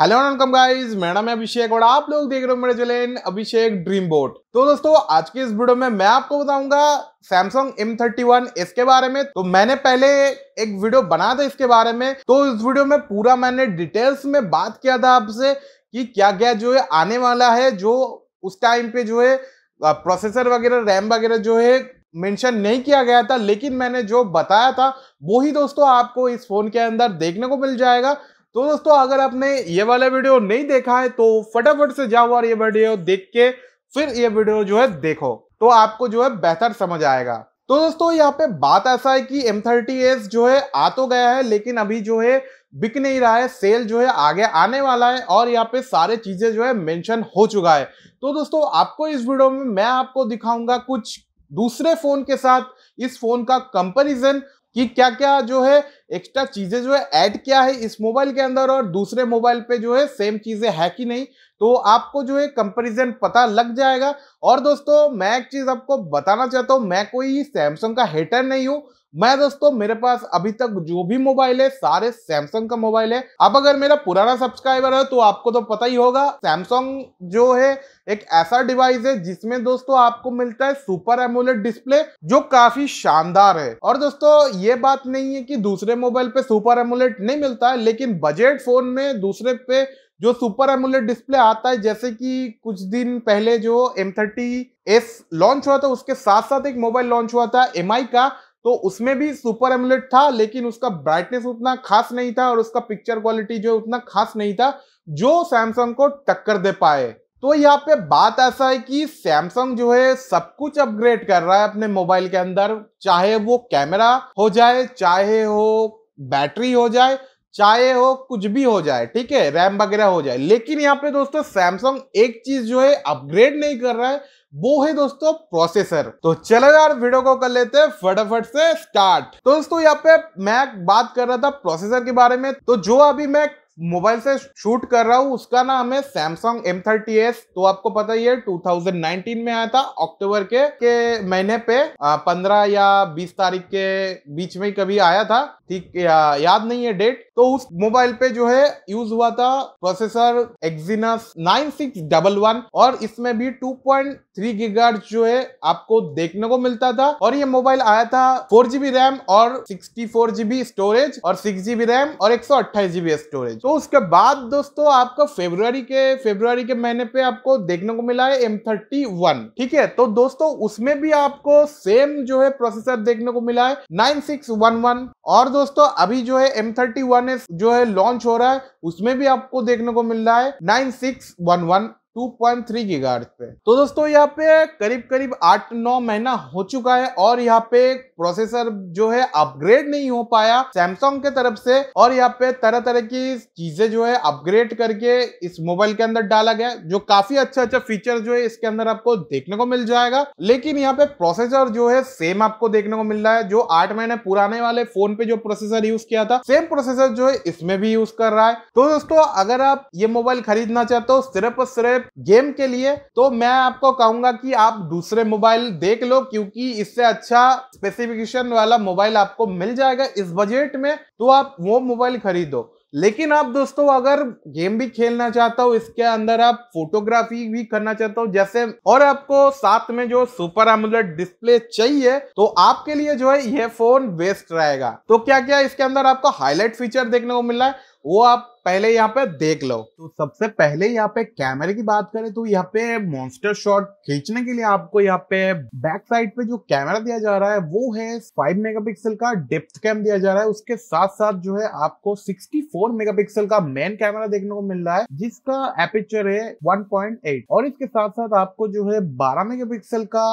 Hello welcome guys, मेरा नाम है अभिषेक और आप लोग देख रहे हो मेरे चैनल अभिषेक ड्रीम बोट। तो दोस्तों, आज की इस वीडियो में मैं आपको बताऊँगा सैमसंग M31 इसके बारे में। तो मैंने पहले एक वीडियो बनाया था इसके बारे में तो इस वीडियो में पूरा मैंने डिटेल्स में बात किया था आपसे कि क्या क्या जो है आने वाला है, जो उस टाइम पे जो है प्रोसेसर वगैरह रैम वगैरह जो है मेंशन नहीं किया गया था, लेकिन मैंने जो बताया था, वो ही दोस्तों आपको इस फ़ोन के अंदर देखने को मिल जाएगा। तो दोस्तों, अगर आपने ये वाला वीडियो नहीं देखा है तो फटाफट से जाओ और ये वीडियो देख के फिर ये वीडियो जो है देखो तो आपको जो है बेहतर समझ आएगा। तो दोस्तों, यहाँ पे बात ऐसा है कि M30s जो है आ तो गया है, लेकिन अभी जो है बिक नहीं रहा है सेल जो है आगे आने वाला है और यहाँ पे सारे चीज़ें जो है मेंशन हो चुका है। तो दोस्तों, आपको इस वीडियो में मैं आपको दिखाऊँगा कुछ दूसरे फ़ोन के साथ इस फ़ोन का कंपैरिजन कि क्या क्या जो है एक्स्ट्रा चीज़ें जो है ऐड किया है इस मोबाइल के अंदर और दूसरे मोबाइल पे जो है सेम चीज़ें है कि नहीं। तो आपको जो है कंपैरिजन पता लग जाएगा। और दोस्तों, मैं एक चीज़ आपको बताना चाहता हूँ, मैं कोई सैमसंग का हेटर नहीं हूँ। मैं दोस्तों, मेरे पास अभी तक जो भी मोबाइल है, सारे सैमसंग का मोबाइल है। अब अगर मेरा पुराना सब्सक्राइबर है तो आपको तो पता ही होगा सैमसंग जो है, एक ऐसा डिवाइस है, जिसमें दोस्तों आपको मिलता है सुपर एमोलेट डिस्प्ले जो काफ़ी शानदार है। और दोस्तों, ये बात नहीं है कि दूसरे मोबाइल पे सुपर एमोलेट नहीं मिलता है, लेकिन बजट फ़ोन में दूसरे पे जो सुपर एमुलेट डिस्प्ले आता है, जैसे कि कुछ दिन पहले जो एम थर्टी एस लॉन्च हुआ था, उसके साथ साथ एक मोबाइल लॉन्च हुआ था एम का तो उसमें भी सुपर एमुलेट था, लेकिन उसका ब्राइटनेस उतना खास नहीं था और उसका पिक्चर क्वालिटी जो उतना खास नहीं था, जो सैमसंग को टक्कर दे पाए। तो यहाँ पे बात ऐसा है कि सैमसंग जो है सब कुछ अपग्रेड कर रहा है अपने मोबाइल के अंदर, चाहे वो कैमरा हो जाए, चाहे हो बैटरी हो जाए चाहे हो कुछ भी हो जाए, ठीक है? रैम वगैरह हो जाए। लेकिन यहाँ पे दोस्तों सैमसंग एक चीज़ जो है अपग्रेड नहीं कर रहा है, वो है दोस्तों प्रोसेसर तो चलो यार वीडियो को कर लेते हैं, फटाफट से स्टार्ट तो दोस्तों, यहाँ पे मैं बात कर रहा था प्रोसेसर के बारे में। तो जो अभी मैं मोबाइल से शूट कर रहा हूँ उसका नाम है सैमसंग M30s तो आपको पता ही है 2019 में आया था अक्टूबर के के महीने पे पंद्रह या बीस तारीख के बीच में कभी आया था ठीक या, याद नहीं है डेट तो उस मोबाइल पे जो है यूज़ हुआ था प्रोसेसर एक्सिनस 9611 और इसमें भी 2.3 गीगाहर्ट्ज जो है आपको देखने को मिलता था। और ये मोबाइल आया था फोर जीबी रैम और सिक्सटी फोर जीबी स्टोरेज और सिक्स जीबी रैम और एक सौ अट्ठाईस जीबी स्टोरेज तो उसके बाद दोस्तों आपको फेब्रुआरी के फेब्रुआरी के महीने पे आपको देखने को मिला है एम थर्टी वन ठीक है? तो दोस्तों उसमें भी आपको सेम जो है प्रोसेसर देखने को मिला है नाइन सिक्स वन वन और दोस्तों अभी जो है एम थर्टी वन जो है लॉन्च हो रहा है, उसमें भी आपको देखने को मिल रहा है nine six one one 2.3 gigahertz पे। तो दोस्तों, यहाँ पे करीब करीब आठ नौ महीना हो चुका है और यहाँ पे प्रोसेसर जो है अपग्रेड नहीं हो पाया सैमसंग के तरफ़ से और यहाँ पे तरह तरह की चीज़ें जो है अपग्रेड करके इस मोबाइल के अंदर डाला गया, जो काफ़ी अच्छा अच्छा फीचर जो है इसके अंदर आपको देखने को मिल जाएगा। लेकिन यहाँ पे प्रोसेसर जो है सेम आपको देखने को मिल रहा है, जो आठ महीने पुराने वाले फ़ोन पे जो प्रोसेसर यूज़ किया था सेम प्रोसेसर जो है इसमें भी यूज़ कर रहा है। तो दोस्तों, अगर आप ये मोबाइल खरीदना चाहते हो, सिर्फ़ और सिर्फ़ गेम के लिए तो मैं आपको कहूँगा कि आप दूसरे मोबाइल देख लो, क्योंकि इससे अच्छा स्पेसिफिकेशन वाला मोबाइल आपको मिल जाएगा इस बजट में तो आप वो मोबाइल खरीदो। लेकिन आप दोस्तों, अगर गेम भी खेलना चाहता हो, इसके अंदर आप फोटोग्राफी भी करना चाहते हो, जैसे, और आपको साथ में जो सुपर एमुलेट डिस्प्ले चाहिए तो आपके लिए जो है, ये फ़ोन बेस्ट रहेगा। तो क्या क्या इसके अंदर आपको हाईलाइट फीचर देखने को मिल रहा है? वो आप पहले यहाँ पे देख लो। तो सबसे पहले यहाँ पे कैमरे की बात करें तो यहाँ पे मॉन्स्टर शॉट खींचने के लिए आपको यहाँ पे बैक साइड पे जो कैमरा दिया जा रहा है, वो है 5 मेगापिक्सल का डेप्थ कैम दिया जा रहा है। उसके साथ साथ जो है आपको 64 मेगापिक्सल का मेन कैमरा देखने को मिल रहा है, जिसका एपिचर है 1.8 और इसके साथ साथ आपको जो है 12 मेगापिक्सल का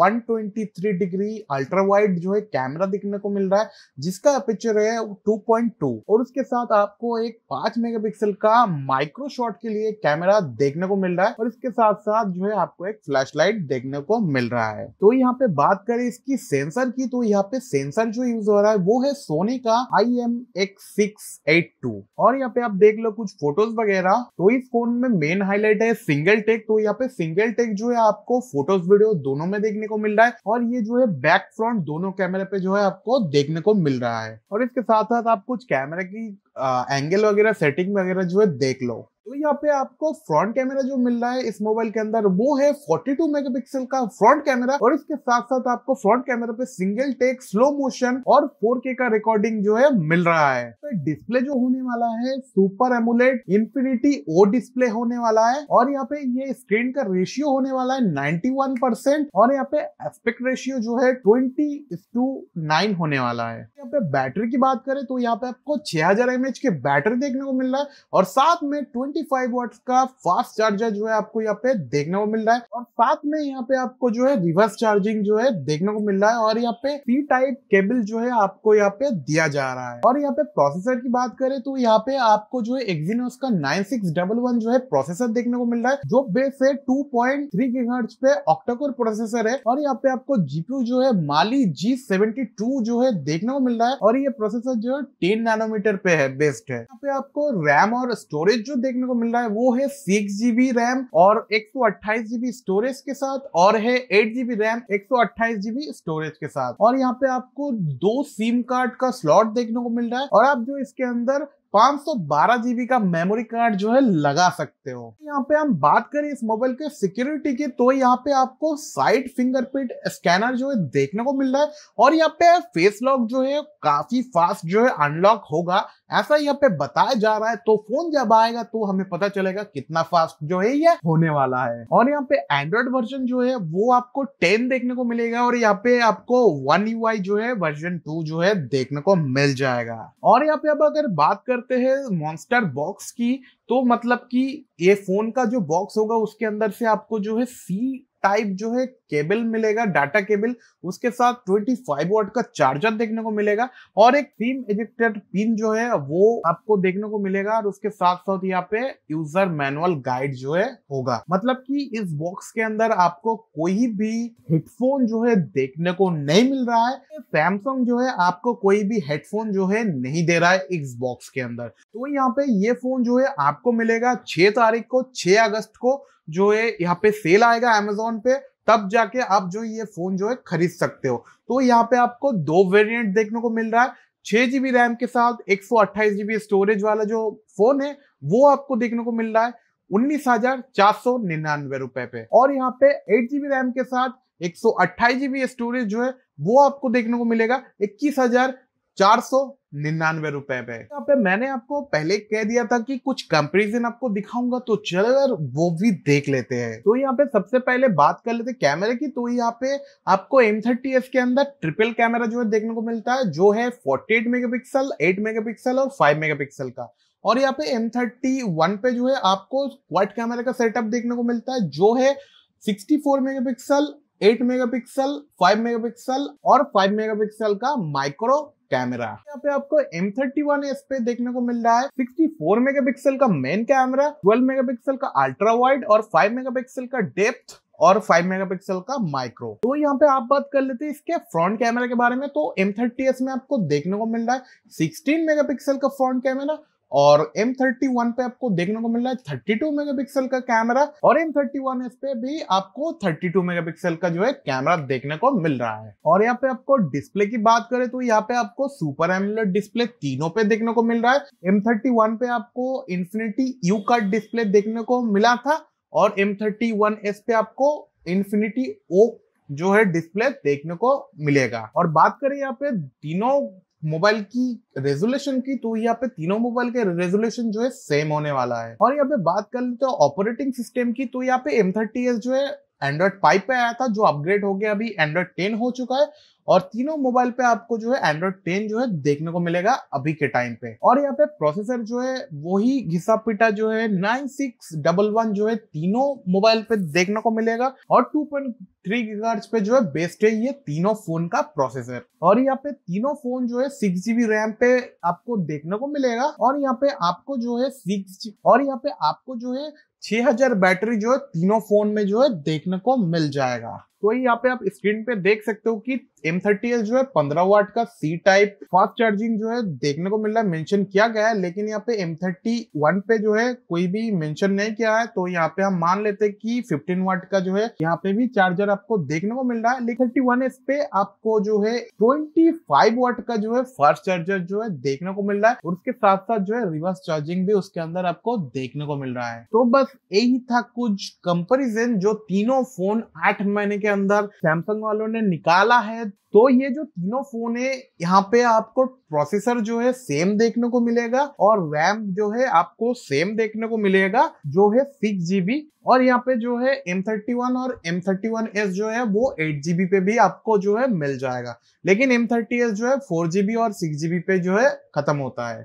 123 डिग्री अल्ट्रा वाइड जो है कैमरा देखने को मिल रहा है, जिसका एपिचर है टू और उसके साथ आपको एक पाँच मेगापिक्सल का माइक्रो शॉट के लिए कैमरा देखने को मिल रहा है और इसके साथ साथ जो है आपको एक फ्लैशलाइट देखने को मिल रहा है। तो यहाँ पे बात करें इसकी सेंसर की तो यहाँ पे सेंसर जो यूज़ हो रहा है वो है सोनी का I M X six eight two और यहाँ पे आप देख लो कुछ फ़ोटोज़ वगैरह तो इस फ़ोन में मेन हाईलाइट है सिंगल टेक तो यहाँ पे सिंगल टेक जो है आपको फ़ोटोज़ वीडियो दोनों में देखने को मिल रहा है और ये जो है बैक फ्रंट दोनों कैमरे पे जो है आपको देखने को मिल रहा है। और इसके साथ साथ आप कुछ कैमरे की एंगल वगैरह सेटिंग वगैरह जो है देख लो। तो यहाँ पे आपको फ्रंट कैमरा जो मिल रहा है इस मोबाइल के अंदर, वो है 42 मेगापिक्सल का फ्रंट कैमरा और इसके साथ साथ आपको फ्रंट कैमरा पे सिंगल टेक स्लो मोशन और 4K का रिकॉर्डिंग जो है मिल रहा है। तो डिस्प्ले जो होने वाला है super AMOLED infinity O display होने वाला है और यहाँ पे ये स्क्रीन का रेशियो होने वाला है 91% और यहाँ पे एस्पेक्ट रेशियो जो है 20 टू 9 होने वाला है। यहाँ पे बैटरी की बात करें तो यहाँ पे आपको छह हज़ार की बैटरी देखने को मिल रहा है और साथ में 25 वाट्स का फास्ट चार्जर जो है आपको यहाँ पे देखने को मिल रहा है। और साथ में यहाँ पे आपको जो है रिवर्स चार्जिंग जो है देखने को मिल रहा है और यहाँ पे सी टाइप केबल जो है आपको यहाँ पे दिया जा रहा है। और यहाँ पे प्रोसेसर की बात करें तो यहाँ पे आपको जो है एक्जीनोस का नाइन सिक्स डबल वन जो है प्रोसेसर देखने को मिल रहा है, जो बेस है टू पॉइंट थ्री पे ऑक्टाकोर प्रोसेसर है। और यहाँ पे आपको जीपीयू जो है माली जी सेवेंटी टू जो है देखने को मिल रहा है और ये प्रोसेसर जो है टेन नैनोमीटर पे है बेस्ट है। यहाँ पे आपको रैम और स्टोरेज जो देखने को मिल रहा है, वो है सिक्स जीबी रैम और एक सौ अट्ठाईस जीबी स्टोरेज के साथ और है एट जीबी रैम एक सौ अट्ठाईस जीबी स्टोरेज के साथ। और यहाँ पे आपको दो सिम कार्ड का स्लॉट देखने को मिल रहा है और आप जो इसके अंदर 512 जीबी का मेमोरी कार्ड जो है लगा सकते हो। यहाँ पे हम बात करें इस मोबाइल के सिक्योरिटी की तो यहाँ पे आपको साइड फिंगरप्रिंट स्कैनर जो है देखने को मिल रहा है और यहाँ पे फेस लॉक जो है काफ़ी फास्ट जो है अनलॉक होगा। ऐसा यहाँ पे बताया जा रहा है तो फ़ोन जब आएगा तो हमें पता चलेगा कितना फास्ट जो है ये होने वाला है। और यहाँ पे एंड्रॉइड वर्जन जो है वो आपको टेन देखने को मिलेगा और यहाँ पे आपको वन यू जो है वर्जन टू जो है देखने को मिल जाएगा। और यहाँ पे अब अगर बात करते हैं मॉन्स्टर बॉक्स की तो मतलब कि ये फ़ोन का जो बॉक्स होगा, उसके अंदर से आपको जो है सी टाइप जो है केबल मिलेगा डाटा केबल उसके साथ 25 वॉट का चार्जर देखने को मिलेगा और एक सिम एजेक्टर पिन जो है, वो आपको देखने को मिलेगा और उसके साथ साथ यहाँ पे यूज़र मैनुअल गाइड जो है होगा। मतलब कि इस बॉक्स के अंदर आपको कोई भी हेडफोन जो है देखने को नहीं मिल रहा है। सैमसंग जो है आपको कोई भी हेडफोन जो है नहीं दे रहा है इस बॉक्स के अंदर। तो यहाँ पे ये फ़ोन जो है आपको मिलेगा छह तारीख को, छह अगस्त को जो है यहाँ पे सेल आएगा अमेजोन पे, तब जाके आप जो ये फ़ोन जो है खरीद सकते हो। तो यहाँ पे आपको दो वेरिएंट देखने को मिल रहा है। छह जीबी रैम के साथ एक सौ अट्ठाईस जीबी स्टोरेज वाला जो फ़ोन है, वो आपको देखने को मिल रहा है उन्नीस हज़ार चार सौ निन्यानवे रुपए पे। और यहाँ पे एट जीबी रैम के साथ एक सौ अट्ठाईस जीबी स्टोरेज जो है, वो आपको देखने को मिलेगा। इक्कीस हज़ार चार सौ निन्यानवे रुपए पे। यहाँ पे मैंने आपको पहले कह दिया था कि कुछ कंपेरिजन आपको दिखाऊँगा तो चलो यार, वो भी देख लेते हैं। तो यहाँ पे सबसे पहले बात कर लेते कैमरे की तो यहाँ पे आपको एम थर्टी एस के अंदर ट्रिपल कैमरा जो है देखने को मिलता है, जो है forty eight mega pixel eight mega pixel और फाइव मेगा पिक्सल का। और यहाँ पे एम थर्टी वन पे जो है आपको क्वाड कैमरा का सेटअप देखने को मिलता है, जो है sixty four mega pixel eight mega pixel five mega pixel और फाइव मेगा पिक्सल का माइक्रो कैमरा। यहाँ पे आपको M31 एस पे देखने को मिल रहा है। 64 मेगापिक्सल का मेन कैमरा 12 मेगापिक्सल का अल्ट्रा वाइड और 5 मेगापिक्सल का डेप्थ और 5 मेगापिक्सल का माइक्रो तो यहाँ पे आप बात कर लेते हैं इसके फ्रंट कैमरा के बारे में। तो M30s में आपको देखने को मिल रहा है। 16 मेगापिक्सल का फ्रंट कैमरा और M31 पे आपको देखने को मिल रहा है 32 मेगापिक्सल का कैमरा और M31s पे भी आपको 32 मेगापिक्सल का जो है कैमरा देखने को मिल रहा है। और यहाँ पे आपको डिस्प्ले की बात करें तो यहाँ पे आपको सुपर एमुलेट डिस्प्ले तीनों पे देखने को मिल रहा है। M31 पे आपको इन्फिनिटी यू कट डिस्प्ले देखने को मिला था और M31s पे आपको इन्फिनिटी ओ जो है डिस्प्ले देखने को मिलेगा। और बात करें यहाँ पे तीनों मोबाइल की रेजोल्यूशन की तो यहाँ पे तीनों मोबाइल के रेजोल्यूशन जो है सेम होने वाला है। और यहाँ पे बात कर लेते तो ऑपरेटिंग सिस्टम की तो यहाँ पे एम जो है एंड्रॉइड फाइव पे आया था, जो अपग्रेड हो गया, अभी एंड्रॉइड टेन हो चुका है। और तीनों मोबाइल पे आपको जो है एंड्रॉइड टेन जो है देखने को मिलेगा अभी के टाइम पे और यहाँ पे प्रोसेसर जो है वही घिसा पिटा जो है नाइन सिक्स डबल वन जो है तीनों मोबाइल पे देखने को मिलेगा और टू पॉइंट थ्री गिगार्ट्स पे जो है बेस्ट है ये तीनों फ़ोन का प्रोसेसर और यहाँ पे तीनों फ़ोन जो है सिक्स जीबी रैम पे आपको देखने को मिलेगा और यहाँ पे आपको जो है सिक्स और यहाँ पे आपको जो है छह हज़ार बैटरी जो है तीनों फ़ोन में जो है देखने को मिल जाएगा तो यहाँ पे आप स्क्रीन पे देख सकते हो कि एम जो है पंद्रह वाट का सी टाइप फास्ट चार्जिंग जो है देखने को मिल रहा है। मेंशन किया गया है, लेकिन यहाँ पे एम थर्टी वन पे जो है कोई भी मेंशन नहीं किया है। तो यहाँ पे हम मान लेते हैं कि फिफ्टीन वाट का जो है यहाँ पे भी चार्जर आपको देखने को मिल रहा है। लेकिन थर्टी वन एस पे आपको जो है ट्वेंटी फाइव वाट का जो है फास्ट चार्जर जो है देखने को मिल रहा है। और उसके साथ साथ जो है रिवर्स चार्जिंग भी उसके अंदर आपको देखने को मिल रहा है। तो बस यही था कुछ कंपेरिजन जो तीनों फ़ोन आठ महीने के अंदर सैमसंग वालों ने निकाला है। तो ये जो तीनों फ़ोन है, यहाँ पे आपको प्रोसेसर जो है सेम देखने को मिलेगा और रैम जो है आपको सेम देखने को मिलेगा, जो है सिक्स जीबी और यहाँ पे जो है M31 और M31s जो है, वो एट जीबी पे भी आपको जो है मिल जाएगा। लेकिन M30s जो है फोर जीबी और सिक्स जीबी पे जो है खत्म होता है।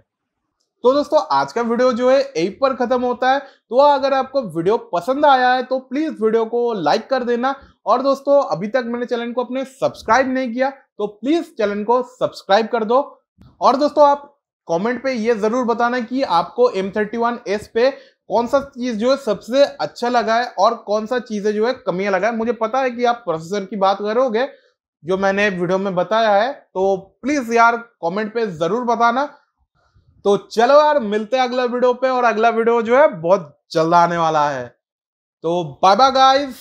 तो दोस्तों, आज का वीडियो जो है यही पर खत्म होता है। तो अगर आपको वीडियो पसंद आया है तो प्लीज़ वीडियो को लाइक कर देना और दोस्तों, अभी तक मैंने चैनल को अपने सब्सक्राइब नहीं किया तो प्लीज़ चैनल को सब्सक्राइब कर दो। और दोस्तों, आप कमेंट पे ये ज़रूर बताना कि आपको M31s पे कौन सा चीज़ जो है सबसे अच्छा लगा है और कौन सा चीज़ें जो है कमियाँ लगा है। मुझे पता है कि आप प्रोसेसर की बात करोगे, जो मैंने वीडियो में बताया है तो प्लीज़ यार कमेंट पे ज़रूर बताना। तो चलो यार, मिलते हैं अगला वीडियो पे और अगला वीडियो जो है बहुत जल्द आने वाला है। तो बाय बाय गाइस